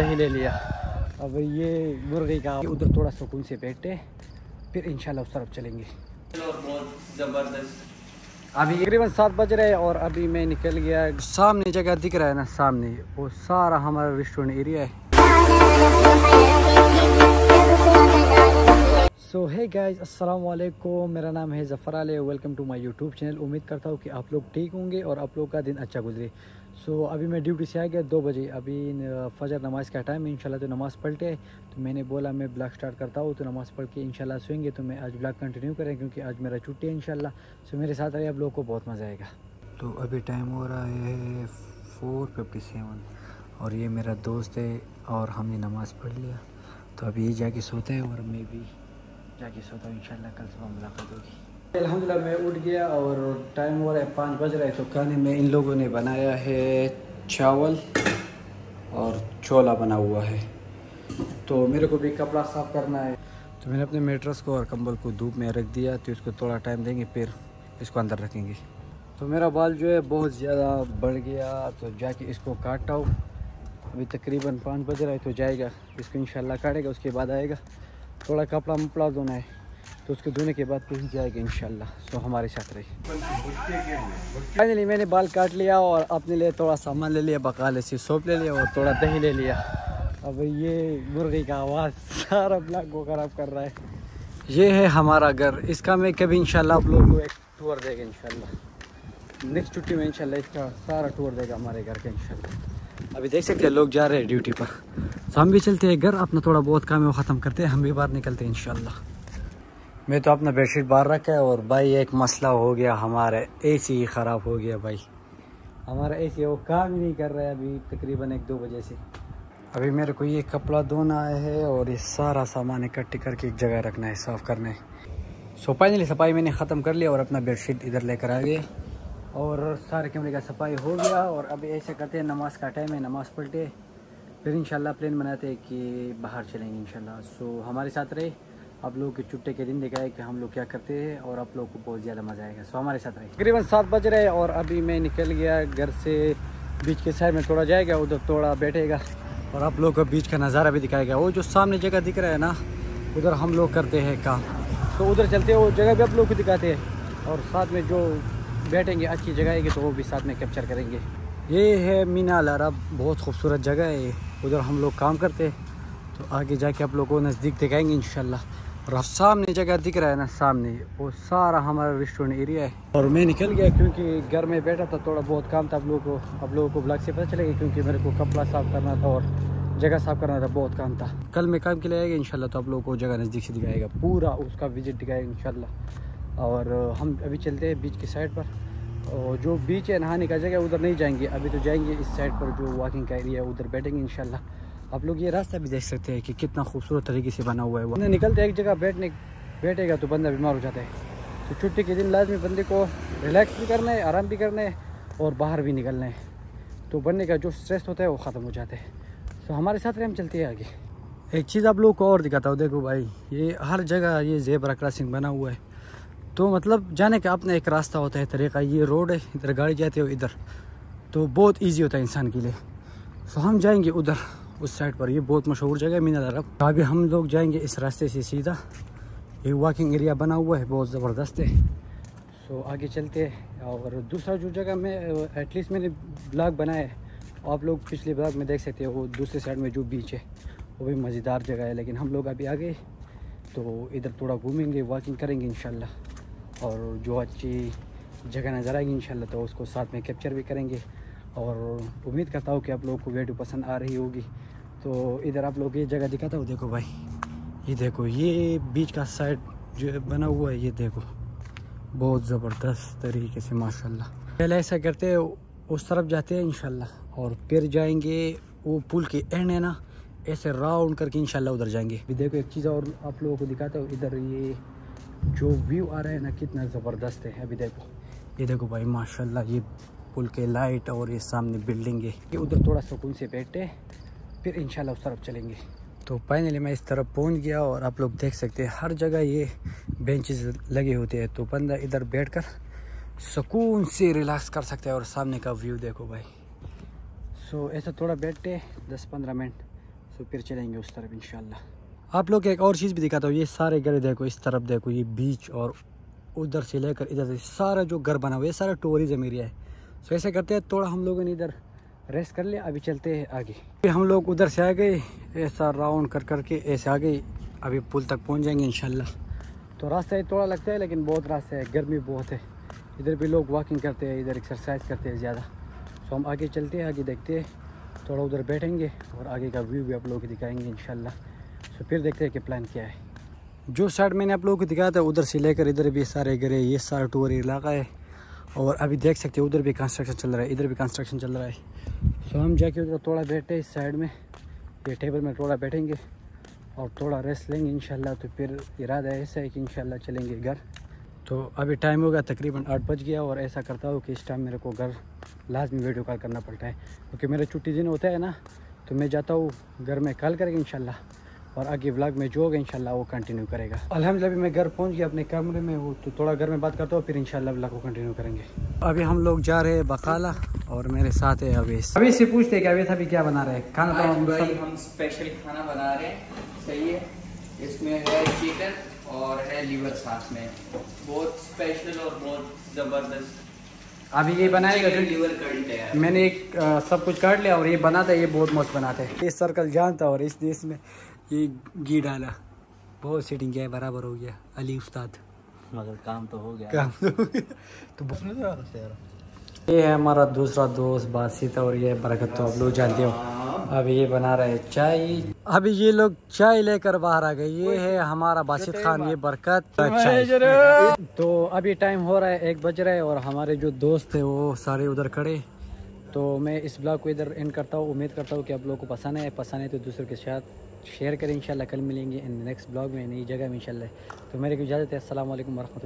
दही ले लिया। अब ये मुर्गी का उधर थोड़ा सुकून से बैठे, फिर इंशाल्लाह उस तरफ़ चलेंगे। अभी तकरीबन सात बज रहे हैं और अभी मैं निकल गया, सामने जगह दिख रहा है ना, सामने। वो सारा हमारा रेस्टोरेंट एरिया है। सो है गाइज़ वालेकुम मेरा नाम है Zafar Ali welcome to my YouTube channel उम्मीद करता हूँ कि आप लोग ठीक होंगे और आप लोग का दिन अच्छा गुजरे। सो so, अभी मैं ड्यूटी से आ गया दो बजे। अभी फजर नमाज़ का टाइम है इंशाल्लाह तो नमाज़ पढ़ते हैं। तो मैंने बोला मैं ब्लॉग स्टार्ट करता हूँ तो नमाज़ पढ़ के इंशाल्लाह सोएँगे। तो मैं आज ब्लॉग कंटिन्यू करें क्योंकि आज मेरा छुट्टी है इंशाल्लाह। सो so, मेरे साथ रहे आप लोगों को बहुत मज़ा आएगा। तो अभी टाइम हो रहा है फोर फिफ्टी सेवन और ये मेरा दोस्त है और हमने नमाज़ पढ़ लिया। तो अभी ये जाके सोते हैं और मैं भी जाके सोता हूँ इंशाल्लाह कल सुबह मुलाकात होगी। अल्हम्दुलिल्लाह, मैं उठ गया और टाइम हो रहा है पाँच बज रहा है तो खाने में इन लोगों ने बनाया है चावल और छोला बना हुआ है। तो मेरे को भी कपड़ा साफ़ करना है। तो मैंने अपने मेट्रस को और कंबल को धूप में रख दिया तो इसको थोड़ा टाइम देंगे, फिर इसको अंदर रखेंगे। तो मेरा बाल जो है बहुत ज़्यादा बढ़ गया तो जाके इसको काटता हूँ। अभी तकरीबन पाँच बज रहा है तो जाएगा, इसको इंशाल्लाह काटेगा, उसके बाद आएगा। थोड़ा कपड़ा मपड़ा धोना है। तो उसको धोने के बाद कहीं जाएगा इंशाल्लाह। सो हमारे साथ रही फाइनली मैंने बाल काट लिया और अपने लिए थोड़ा सामान ले लिया बकाले से सोप ले लिया और थोड़ा दही ले लिया। अब ये मुर्गी का आवाज़ सारा ब्लॉग को ख़राब कर रहा है। ये है हमारा घर। इसका मैं कभी इंशाल्लाह आप लोगों को एक टूर देगा इंशाल्लाह। नेक्स्ट छुट्टी में इंशाल्लाह इसका सारा टूर देगा हमारे घर का इंशाल्लाह। अभी देख सकते हैं लोग जा रहे हैं ड्यूटी पर। तो हम भी चलते हैं घर अपना थोड़ा बहुत काम है वो ख़त्म करते हैं हम भी बाहर निकलते हैं इंशाल्लाह। मैं तो अपना बेडशीट बाहर रखा है और भाई एक मसला हो गया, हमारा एसी ही ख़राब हो गया भाई। हमारा एसी वो काम ही नहीं कर रहा है अभी, तकरीबन एक दो बजे से। अभी मेरे को ये कपड़ा धोना है और ये सारा सामान इकट्ठी करके एक जगह रखना है, साफ़ करना है। सो फाइनली सफ़ाई मैंने ख़त्म कर लिया और अपना बेडशीट इधर लेकर आ गया और सारे कमरे का सफ़ाई हो गया और अभी ऐसे करते हैं, नमाज़ का टाइम है, नमाज़ पढ़ते फिर इंशाल्लाह प्लान बनाते हैं कि बाहर चलेंगे इंशाल्लाह। सो हमारे साथ रहे। आप लोगों के छुट्टे के दिन दिखाए कि हम लोग क्या करते हैं और आप लोगों को बहुत ज़्यादा मज़ा आएगा। सो हमारे साथ रहे तकरीबन सात बज रहे और अभी मैं निकल गया घर से, बीच के साइड में थोड़ा जाएगा, उधर थोड़ा बैठेगा और आप लोग को बीच का नज़ारा भी दिखाएगा। वो जो सामने जगह दिख रहा है ना, उधर हम लोग करते हैं काम। तो उधर चलते हैं, वो जगह भी आप लोग को दिखाते हैं और साथ में जो बैठेंगे अच्छी जगह है तो वो भी साथ में कैप्चर करेंगे। ये है मीना अरब, बहुत खूबसूरत जगह है। उधर हम लोग काम करते हैं तो आगे जाके आप लोगों को नज़दीक दिखाएँगे, इंशाल्लाह। और सामने जगह दिख रहा है ना, सामने। वो सारा हमारा रेस्टोरेंट एरिया है। और मैं निकल गया क्योंकि घर में बैठा था, थोड़ा बहुत काम था। आप लोगों को आप लोगों को ब्लॉग से पता चलेगा क्योंकि मेरे को कपड़ा साफ़ करना था और जगह साफ़ करना था, बहुत काम था। कल मैं काम के लिए आएगा इंशाल्लाह तो आप लोगों को जगह नज़दीक से दिखाएगा। पूरा उसका विज़िट दिखाएगा इनशाला और हम अभी चलते हैं बीच की साइड पर। और जो बीच है, नहाने का जगह, उधर नहीं जाएँगे। अभी तो जाएँगे इस साइड पर, जो वॉकिंग का एरिया है, उधर बैठेंगे, इंशाल्लाह। आप लोग ये रास्ता भी देख सकते हैं कि कितना खूबसूरत तरीके से बना हुआ है वो। निकलते एक जगह, बैठने, बैठेगा तो बंदा बीमार हो जाता है। तो छुट्टी के दिन लाजमी बंदे को रिलैक्स भी करना है, आराम भी करना है और बाहर भी निकलना है। तो बनने का जो स्ट्रेस होता है वो ख़त्म हो जाता है। तो हमारे साथ हम चलते हैं आगे। एक चीज़ आप लोगों को और दिखाता हूँ, देखो भाई, ये हर जगह ये जेबरा क्रॉसिंग बना हुआ है। तो मतलब जाने का अपना एक रास्ता होता है, तरीका ये रोड है, इधर गाड़ी जाती है इधर। तो बहुत ईजी होता है इंसान के लिए। तो हम जाएँगे उधर। उस साइड पर। ये बहुत मशहूर जगह है मीना अरब अभी हम लोग जाएँगे इस रास्ते से सीधा। ये वॉकिंग एरिया बना हुआ है, बहुत ज़बरदस्त है। सो आगे चलते हैं। और दूसरा जो जगह में एटलीस्ट मैंने ब्लॉग बनाया है, आप लोग पिछले ब्लॉग में देख सकते हो, वो दूसरे साइड में जो बीच है, वो भी मज़ेदार जगह है। लेकिन हम लोग अभी आ गए तो इधर थोड़ा घूमेंगे वॉकिंग करेंगे इन और जो अच्छी जगह नज़र आएगी इन तो उसको साथ में कैप्चर भी करेंगे। और उम्मीद करता हूँ कि आप लोगों को वीडियो पसंद आ रही होगी। तो इधर आप लोग ये जगह दिखाता हूँ। देखो भाई, ये देखो, ये बीच का साइड जो बना हुआ है, ये देखो। बहुत ज़बरदस्त तरीके से, माशाल्लाह। पहले ऐसा करते हैं, उस तरफ़ जाते हैं, इंशाल्लाह। और फिर जाएँगे वो पुल के एंड है ना, ऐसे राउंड करके इंशाल्लाह उधर जाएँगे। अभी देखो, एक चीज़ और आप लोगों को दिखाता हूँ। इधर ये जो व्यू आ रहा है ना, कितना ज़बरदस्त है। अभी देखो, ये देखो भाई, माशाल्लाह, ये पुल के लाइट और ये सामने बिल्डिंग है। ये उधर थोड़ा सुकून से बैठे फिर इंशाल्लाह उस तरफ़ चलेंगे। तो फाइनली मैं इस तरफ़ पहुँच गया और आप लोग देख सकते हैं हर जगह ये बेंचेस लगे होते हैं। तो बंदा इधर बैठकर सुकून से रिलैक्स कर सकता है और सामने का व्यू देखो भाई। सो ऐसा थोड़ा बैठते दस पंद्रह मिनट सो फिर चलेंगे उस तरफ़ इंशाल्लाह। आप लोग एक और चीज़ भी दिखाता हूँ ये सारे घर देखो इस तरफ़ देखो ये बीच और उधर से लेकर इधर से सारा जो घर बना हुआ है सारा टूरिज़म एरिया है। सो ऐसे करते हैं, थोड़ा हम लोगों ने इधर रेस्ट कर लिया अभी चलते हैं आगे। फिर हम लोग उधर से आ गए, ऐसा राउंड कर करके ऐसे आ गए अभी पुल तक पहुँच जाएँगे इंशाल्लाह। तो रास्ता ही थोड़ा लगता है, लेकिन बहुत रास्ता है, गर्मी बहुत है। इधर भी लोग वॉकिंग करते हैं, इधर एक्सरसाइज करते हैं ज़्यादा। सो हम आगे चलते हैं, आगे देखते हैं, थोड़ा उधर बैठेंगे और आगे का व्यू भी आप लोगों को दिखाएँगे इन सो फिर देखते हैं कि प्लान क्या है। जो साइड मैंने आप लोगों को दिखाया था, उधर से लेकर इधर भी सारे घरे ये सारा टूर इलाका है। और अभी देख सकते हैं, उधर भी कंस्ट्रक्शन चल रहा है, इधर भी कंस्ट्रक्शन चल रहा है। सो हम जाके उधर थोड़ा बैठे इस साइड में। ये टेबल में थोड़ा बैठेंगे और थोड़ा रेस्ट लेंगे इन तो फिर इरादा ऐसा है कि इन चलेंगे घर। तो अभी टाइम हो गया, तकरीबन आठ बज गया और ऐसा करता हूँ कि इस टाइम मेरे को घर लाजमी वीडियो कॉल करना पड़ता है। क्योंकि मेरा छुट्टी दिन होता है ना तो मैं जाता हूँ घर में। कॉल करेंगे इन और आगे व्लॉग में जो होगा इंशाल्लाह वो कंटिन्यू करेगा। अलहमदिल्ला भी मैं घर पहुँच गया अपने कमरे में हूँ तो थोड़ा घर में बात करता हूँ फिर इंशाल्लाह व्लॉग को कंटिन्यू करेंगे। अभी हम लोग जा रहे हैं बकाला और मेरे साथ है अवेश। अभी से पूछते हैं कि अवेश अभी क्या बना रहे हैं? खाना तो हम भाई हम स्पेशल खाना बना रहे हैं। सही है। इसमें है चिकन और है लीवर साथ में। बहुत स्पेशल और बहुत ज़बरदस्त। अभी ये बनाएगा कड़ी मैंने एक आ, सब कुछ काट लिया और ये बनाता है ये बहुत मस्त बनाते हैं। ये सर्कल जानता और इस देश में ये घी डाला। बहुत सेटिंग किया बराबर हो गया अली उस्ताद। मगर काम तो हो गया। काम तो हो गया। तो ये है हमारा दूसरा दोस्त बासित और ये बरकत तो आप लोग जानते हो। अभी ये बना रहे हैं चाय। अभी ये लोग चाय लेकर बाहर आ गए। ये है हमारा बासित खान ये बरकत तो अभी टाइम हो रहा है एक बज रहा है और हमारे जो दोस्त है वो सारे उधर खड़े। तो मैं इस ब्लॉग को इधर एंड करता हूँ। उम्मीद करता हूँ कि आप लोगों को पसंद है पसंद है तो दूसरों के साथ शेयर करें। इंशाल्लाह कल मिलेंगे इन नेक्स्ट ब्लॉग में, नई जगह में इनशाला तो मेरे को इजाज़त है। असल वरहमल वर्क